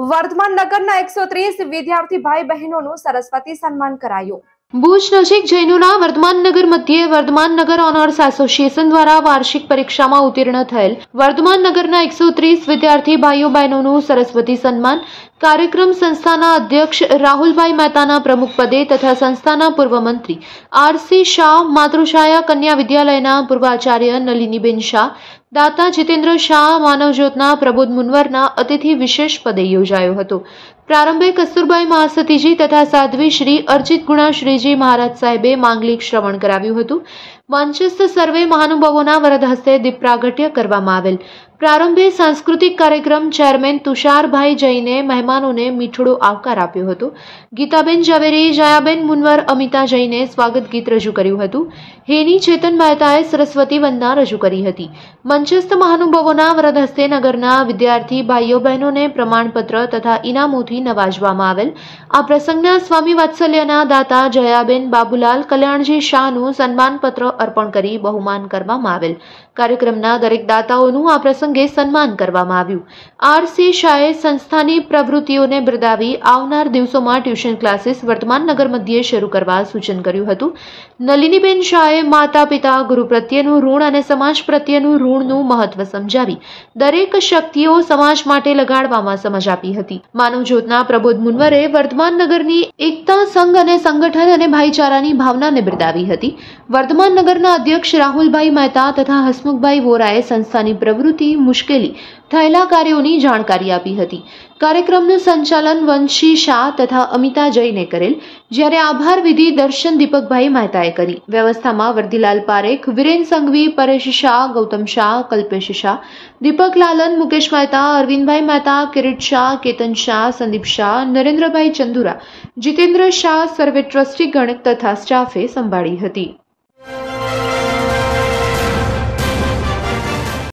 વર્ધમાન નગરના એકસો વિદ્યાર્થી ભાઈ બહેનોનું સરસ્વતી સન્માન કરાયું. ભુજ નજીક જૈનુના વર્ધમાન નગર મધ્યે વર્ધમાન નગર ઓનર્સ એસોસિએશન દ્વારા વાર્ષિક પરીક્ષામાં ઉત્તીર્ણ થયેલ વર્ધમાન નગરના એકસો ત્રીસ વિદ્યાર્થી ભાઈઓ બહેનોનું સરસ્વતી સન્માન કાર્યક્રમ સંસ્થાના અધ્યક્ષ રાહુલભાઈ મહેતાના પ્રમુખપદે તથા સંસ્થાના પૂર્વ મંત્રી આરસી શાહ માતૃછાયા કન્યા વિદ્યાલયના પૂર્વાચાર્ય નલિનીબેન શાહ, દાતા જીતેન્દ્ર શાહ, માનવજ્યોતના પ્રબોધ મુનવરના અતિથિ વિશેષ પદે યોજાયો હતો. પ્રારંભે કસ્તુરબાઈ મહાસતીજી તથા સાધ્વી શ્રી અર્જિત ગુણાશ્રીજી મહારાજ સાહેબે માંગલિક શ્રવણ કરાવ્યું હતું. મંચસ્થ સર્વે મહાનુભાવોના વરદ હસ્તે દીપ પ્રાગટ્ય કરવામાં આવેલ. પ્રારંભે સાંસ્કૃતિક કાર્યક્રમ ચેરમેન તુષારભાઈ જૈને મહેમાનોને મીઠડો આવકાર આપ્યો હતો. ગીતાબેન ઝવેરી, જયાબેન મુનવર, અમિતા જૈને સ્વાગત ગીત રજૂ કર્યું હતું. હેની ચેતન મહેતાએ સરસ્વતી વંદના રજૂ કરી હતી. મંચસ્થ મહાનુભાવોના વરદ હસ્તે નગરના વિદ્યાર્થી ભાઈઓ બહેનોને પ્રમાણપત્ર તથા ઇનામોથી નવાજવામાં આવેલ. આ પ્રસંગના સ્વામી વાત્સલ્યના દાતા જયાબેન બાબુલાલ કલ્યાણજી શાહનું સન્માનપત્ર અર્પણ કરી બહુમાન કરવામાં આવેલ. કાર્યક્રમના દરેક દાતાઓનું આ પ્રસંગે સન્માન કરવામાં આવ્યું. આરસી શાહે સંસ્થાની પ્રવૃત્તિઓને બિરદાવી આવનાર દિવસોમાં ટ્યુશન ક્લાસીસ વર્તમાન નગર મધ્યે શરૂ કરવા સૂચન કર્યું હતું. નલિનીબેન શાહે માતા પિતા, ગુરુ પ્રત્યેનું ઋણ અને સમાજ પ્રત્યેનું ઋણનું મહત્વ સમજાવી દરેક શક્તિઓ સમાજ માટે લગાડવામાં સમજ આપી હતી. માનવજ્યોતના પ્રબોધ મુનવરે વર્ધમાન નગરની એકતા સંઘ અને સંગઠન અને ભાઈચારાની ભાવનાને બિરદાવી હતી. વર્ધમાન નગરના અધ્યક્ષ રાહુલભાઈ મહેતા તથા હસમુખભાઈ વોરાએ સંસ્થાની પ્રવૃત્તિ મુશ્કેલી થયેલા કાર્યોની જાણકારી આપી હતી. કાર્યક્રમનું સંચાલન વંશી શાહ તથા અમિતા જૈને કરેલ, જ્યારે આભાર વિધિ દર્શન દીપકભાઈ મહેતાએ કરી. વ્યવસ્થામાં વર્ધીલાલ પારેખ, વિરેન સંઘવી, પરેશ શાહ, ગૌતમ શાહ, કલ્પેશ શાહ, દીપક લાલન, મુકેશ મહેતા, અરવિંદભાઈ મહેતા, કિરીટ શાહ, કેતન શાહ, સંદીપ શાહ, નરેન્દ્રભાઈ ચંદુરા, જીતેન્દ્ર શાહ, સર્વે ટ્રસ્ટી ગણિત તથા સ્ટાફે સંભાળી હતી.